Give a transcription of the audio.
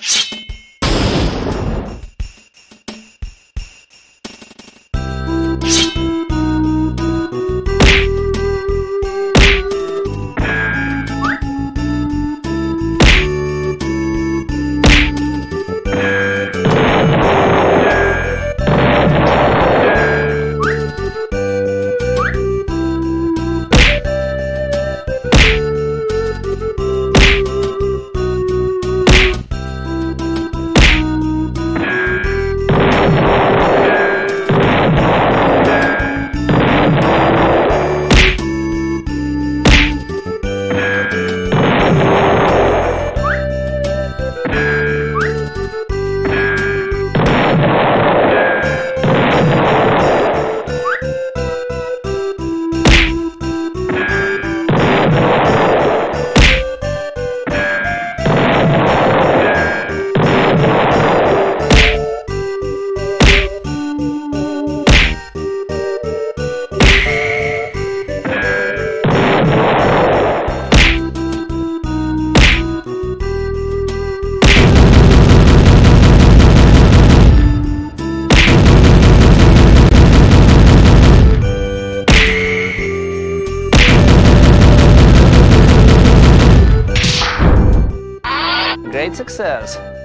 you Great success!